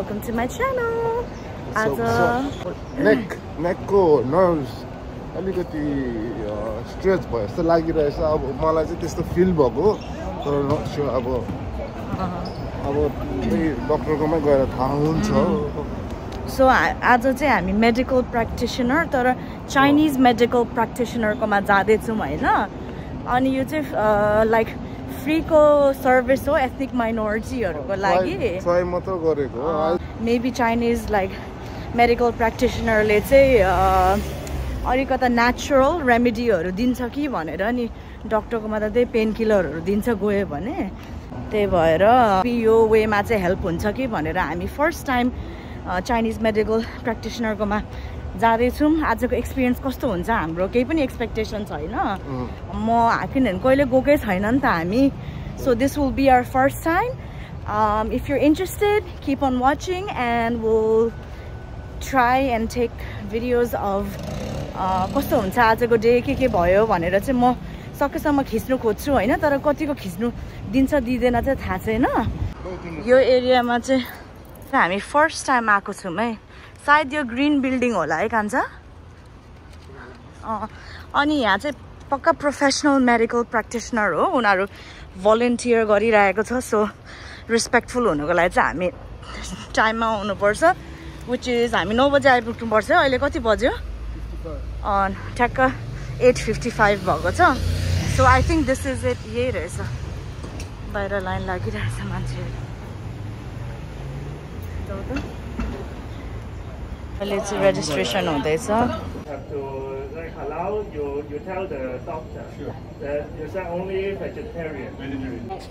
Welcome to my channel आज नेक नेकको nerves अलिकति stretch भयो जस्तो लागिरहेछ अब मलाई चाहिँ त्यस्तो फिल भएको तर नट स्योर अब अब त्यही डक्टरकोमै गएर थाहा हुन्छ सो आज चाहिँ हामी मेडिकल प्र्याक्टिसनर तर चाइनिज मेडिकल प्र्याक्टिसनरकोमा जाँदैछौँ होइन अनि यो चाहिँ लाइक फ्रीको सर्भिस हो एथनिक माइनोरिटीहरूको लागि गरेको। मेबी चाइनिज लाइक मेडिकल प्र्याक्टिसनरले चाहिँ अलिकता नेचुरल रेमेडीहरू दिन्छ कि भनेर नि डक्टरकोमा त त्यही पेन किलरहरू दिन्छ गयो भने। त्यही भएर यो वेमा चाहिँ हेल्प हुन्छ कि भनेर हामी फर्स्ट टाइम चाइनिज मेडिकल प्र्याक्टिसनरकोमा जाँदैछौँ। आजको एक्सपिरियन्स कस्तो हुन्छ हाम्रो? केही पनि एक्सपेक्टेसन छैन। म किनभने कहिले गएकै छैन नि त हामी। So this will be our first time if you're interested keep on watching and will try and take videos of कस्तो हुन्छ आजको डे के के भयो भनेर चाहिँ म सकेसम्म खिच्नु खोज्छु होइन? तर कतिको खिच्नु दिन्छ दिँदैन चाहिँ थाहा छैन। यो एरियामा चाहिँ हामी फर्स्ट टाइम आएको छौँ है। सायद यो ग्रिन बिल्डिङ होला है कान्छ? अनि यहाँ चाहिँ पक्का प्रोफेसनल मेडिकल प्र्याक्टिसनर हो। उनीहरू भलिन्टियर गरिरहेको छ सो रेस्पेक्टफुल हुनुको लागि चाहिँ हामी टाइममा आउनुपर्छ विच इज हामी नौ बजी आइपुग्नुपर्छ अहिले कति बज्यो? ठ्याक्क एट फिफ्टी फाइभ भएको छ। So I think this is it यही रहेछ। बाहिर लाइन लागिरहेछ मान्छेहरू। अहिले चाहिँ रेजिस्ट्रेसन हुँदैछ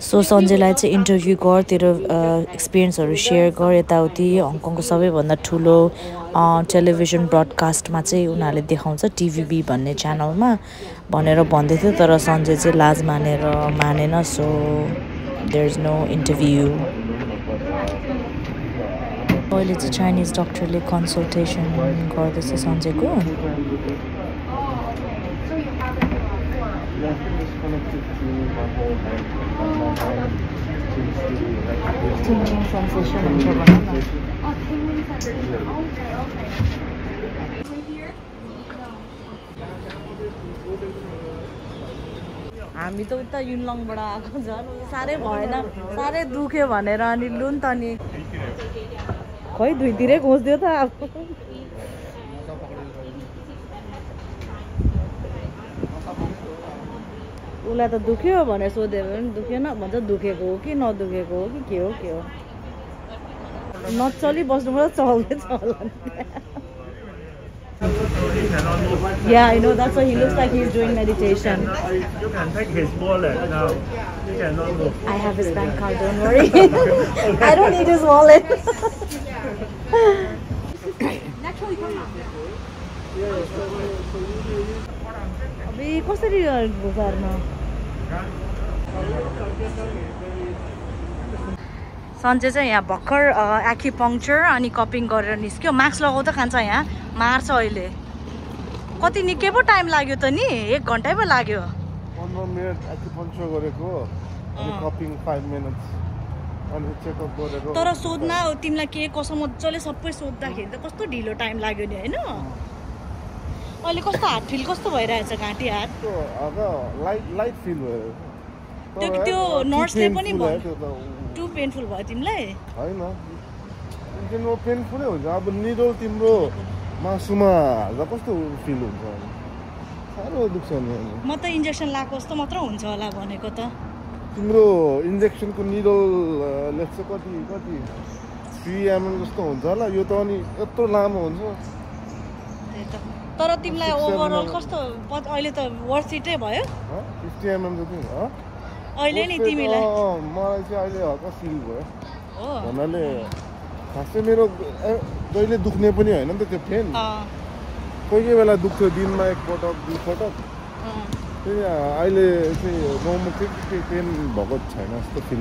सो सन्जयलाई चाहिँ इन्टरभ्यू गर तेरो एक्सपिरियन्सहरू सेयर गर यताउति हङकङको सबैभन्दा ठुलो टेलिभिजन ब्रडकास्टमा चाहिँ उनीहरूले देखाउँछ टिभीबी भन्ने च्यानलमा भनेर भन्दै थियो तर सन्जय चाहिँ लाज मानेर मानेन so there is no interview अहिले चाहिँ चाइनिज डक्टरले कन्सल्टेसन गर्दैछ सन्जयको। हामी त उता युनलङबाट आएको झन् साह्रै भएन। साह्रै दुख्यो भनेर अनि लु नि त नि खै दुईतिरै खोजिदियो त अब उसलाई त दुख्यो भनेर सोध्यो भने दुखेन भन्छ दुखेको हो कि नदुखेको हो कि के हो के हो नचली बस्नुपर्छ चल्दैछ होला Yeah, I. अबे कसरी घुसार्न सन्चै चाहिँ यहाँ भर्खर एक्युपङ्क्चर अनि कपिङ गरेर निस्क्यो। मास्क लगाउँदा खान्छ यहाँ। मार्छ अहिले। कति निकै पो टाइम लाग्यो त नि? एक घन्टै पो लाग्यो। पन्ध्र मिनट एक्युपङ्क्चर गरेको अनि कपिङ फाइभ मिनट्स तर सोध्न तिमीलाई के कसो मजाले सबै सोद्धाखेरि त कस्तो ढिलो टाइम लाग्यो नि होइन? अहिले कस्तो हात फिल कस्तो भइरहेछ घाँटी हात त्यो अब लाइट लाइट फिल भयो। त्यो नर्सले पनि भयो टु पेनफुल भयो तिमीलाई? होइन। तिम्रो पेनफुलै हुन्छ। अब निडल तिम्रो मासुमा हाल्दा कस्तो फिल हुन्छ? साह्रो दुख्छ नि। म त इन्जेक्सन लगाएको जस्तो मात्र हुन्छ होला भनेको त। तिम्रो इन्जेक्सनको निडलले चाहिँ कति कति थ्री एमएम जस्तो हुन्छ होला। यो त अनि यत्रो लामो हुन्छ। तर तिमीलाई ओभरअल कस्तो अहिले त वर्सिटै भयो? फिफ्टी एमएम जति अहिले नि तिमीलाई? मलाई चाहिँ अहिले हल्का फिल भयो। हो भन्नाले खास मेरो जहिले दुख्ने पनि होइन नि त त्यो पेन कोही कोही बेला दुख्थ्यो दिनमा एकपटक दुई पटक। अहिले चाहिँ गाउँमा के के पेन भएको छैन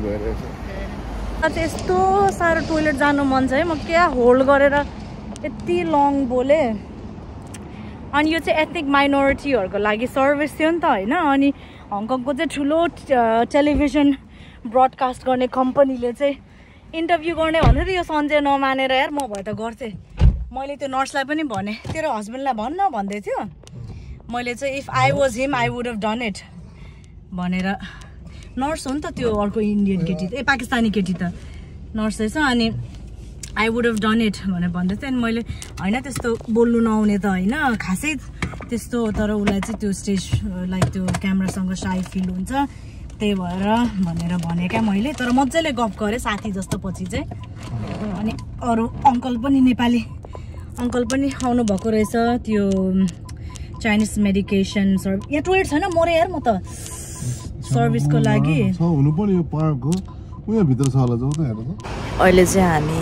भइरहेछ यस्तो साह्रो टोइलेट जानु मन छ है म क्या होल्ड गरेर यति लङ बोलेँ अनि यो चाहिँ एथनिक माइनोरिटीहरूको लागि सर्भिस थियो नि त होइन अनि हङकङको चाहिँ ठुलो टेलिभिजन ब्रडकास्ट गर्ने कम्पनीले चाहिँ इन्टरभ्यू गर्ने भन्दै थियो यो सन्जय नमानेर यार म भए त गर्थेँ मैले त्यो नर्सलाई पनि भने तेरो हस्बेन्डलाई भन्न भन्दै थियो मैले चाहिँ if I was him I would have done it भनेर नर्स हो नि त त्यो अर्को इन्डियन केटी ए पाकिस्तानी केटी त। नर्स रहेछ अनि I would have done it भनेर भन्दै थियो अनि मैले होइन त्यस्तो बोल्नु नआउने त होइन खासै त्यस्तो तर उसलाई चाहिँ त्यो स्टेज लाइक त्यो क्यामरासँग साई फिल हुन्छ। त्यही भएर भनेर भने क्या मैले। तर मजाले गफ गरेँ साथी जस्तो पछि चाहिँ। अनि अरू अङ्कल पनि नेपाली। अङ्कल पनि आउनु भएको रहेछ। त्यो चाइनिज मेडिकेसन सर्भ यहाँ टोइलेट छैन? मरे यार म त। सर्भिसको लागि। अहिले चाहिँ हामी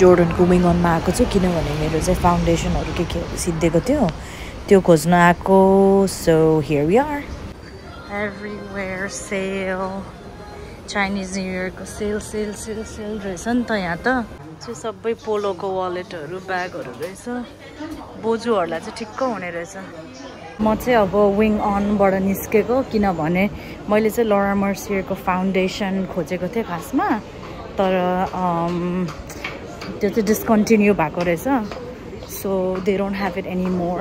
जोर्डनको विङ अनमा आएको छु किनभने मेरो चाहिँ फाउन्डेसनहरू के के सिद्धिएको थियो त्यो खोज्न आएको। So here we are everywhere sale Chinese new इयरको sale sale sale sale रहेछ नि त यहाँ त। चाहिँ सबै पोलोको वालेटहरू ब्यागहरू रहेछ। बोजूहरूलाई चाहिँ ठिक्क हुने रहेछ। म चाहिँ अब विङ अनबाट निस्केको किनभने मैले चाहिँ लरा मर्सियरको फाउन्डेसन खोजेको थिएँ खासमा। तर त्यो चाहिँ डिस्कन्टिन्यू भएको रहेछ। So they don't have it any more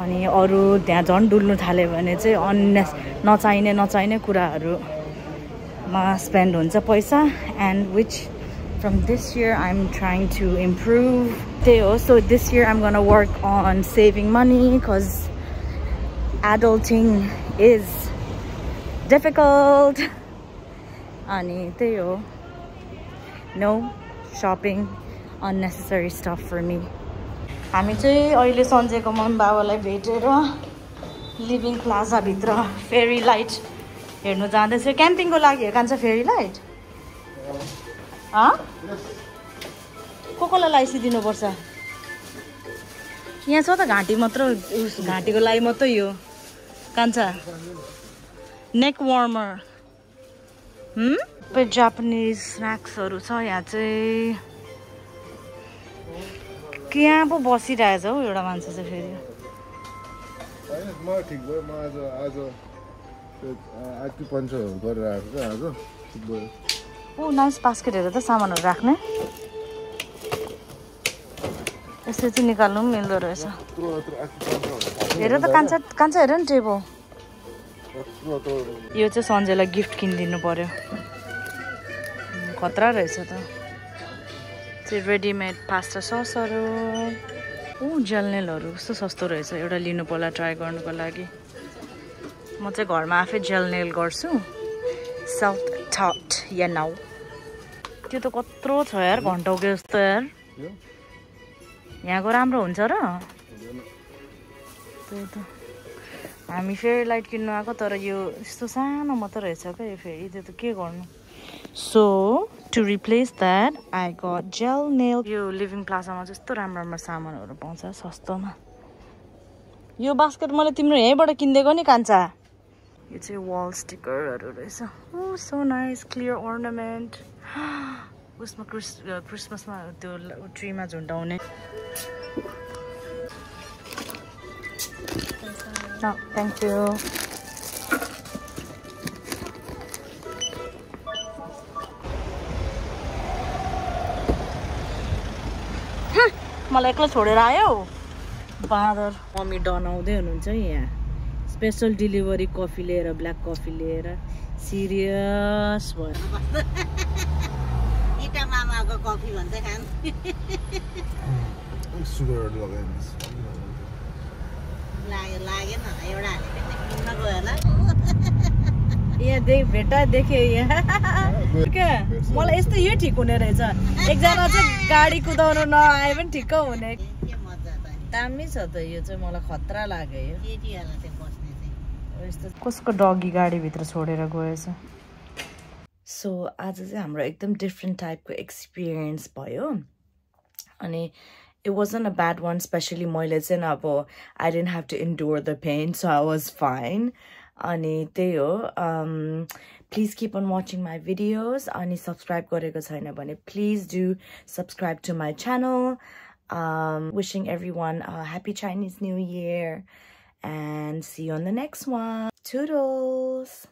अनि अरू त्यहाँ झन् डुल्नु थाल्यो भने चाहिँ अन्य नचाहिने नचाहिने कुराहरूमा स्पेन्ड हुन्छ पैसा and which I am trying to improve त्यही हो so this year I'm gonna work on saving money cause adulting is difficult अनि त्यही हो no shopping unnecessary stuff for me. हामी चाहिँ अहिले सन्जेको मन बाबालाई भेटेर लिभिङ प्लाजाभित्र फेरी लाइट हेर्नु जाँदैछ। क्याम्पिङको लागि कान्छ फेरी लाइट को कसलाई लाइसिदिनुपर्छ। यहाँ छ त घाँटी मात्र घाँटीको लागि मात्रै यो कान्छा नेक वार्मर जापानिज स्न्याक्सहरू छ यहाँ चाहिँ। यहाँ पो बसिरहेछ हौ एउटा मान्छे चाहिँ फेरि। म ठिक भयो म आज आज आएको आज। ठिक भयो। ऊ नाइस बास्केट हेरेर त सामानहरू राख्ने। यसरी चाहिँ निकाल्नु पनि मिल्दो रहेछ। हेर त कान्छा कान्छा हेर नि टेबल। यो चाहिँ सन्जयलाई गिफ्ट किनिदिनु पर्यो। खतरा रहेछ त। रेडिमेड पास्ता ससहरू। ऊ जेलनेलहरू कस्तो सस्तो रहेछ। एउटा लिनु पर्ला ट्राई गर्नुको लागि। म चाहिँ घरमा आफै जेलनेल गर्छु। साउथ या नाउ त्यो त कत्रो छ यार घन्टाउको जस्तो यार। यहाँको राम्रो हुन्छ र। त्यही त हामी फेरि लाइट किन्नु आएको तर यो यस्तो सानो मात्रै रहेछ क्या यो फेरि। त्यो त के गर्नु? So to replace that I got gel nail यो लिभिङ प्लाजामा जस्तो राम्रो राम्रो सामानहरू पाउँछ सस्तोमा। यो बास्केट मैले तिम्रो यहीँबाट किनिदिएको नि कान्छा। यो चाहिँ वाल स्टिकरहरू रहेछ oh so nice clear ornament उसमा क्रिस क्रिसमसमा त्यो ट्रीमा झुन्डाउने। थ्याङ्क यू मलाई एक्लै छोडेर आयो बाँदर। मम्मी डनाउँदै हुनुहुन्छ यहाँ। स्पेसल डेलिभरी कफी लिएर ब्ल्याक कफी लिएर सिरियस भयो मामाको कफी भन्छ खान। लाग्यो लागेन। एउटा हालेको गयो होला यहाँ देख भेटा देखेँ यहाँ। क्या मलाई यस्तो यो ठिक हुने रहेछ। एकजना चाहिँ गाडी कुदाउनु नआए पनि ठिक्क हुने। दामी छ त यो चाहिँ मलाई खतरा लाग्यो यो। कसको डगी गाडीभित्र छोडेर गएछ? सो आज चाहिँ हाम्रो एकदम डिफ्रेन्ट टाइपको एक्सपिरियन्स भयो। अनि it wasn't a bad one, especially मैले चाहिँ अब I didn't have to endure the pain, so I was fine. अनि त्यही हो please keep on watching my videos अनि सब्सक्राइब गरेको छैन भने please do subscribe to my channel wishing everyone happy Chinese new year and see you on the next one. Toodles!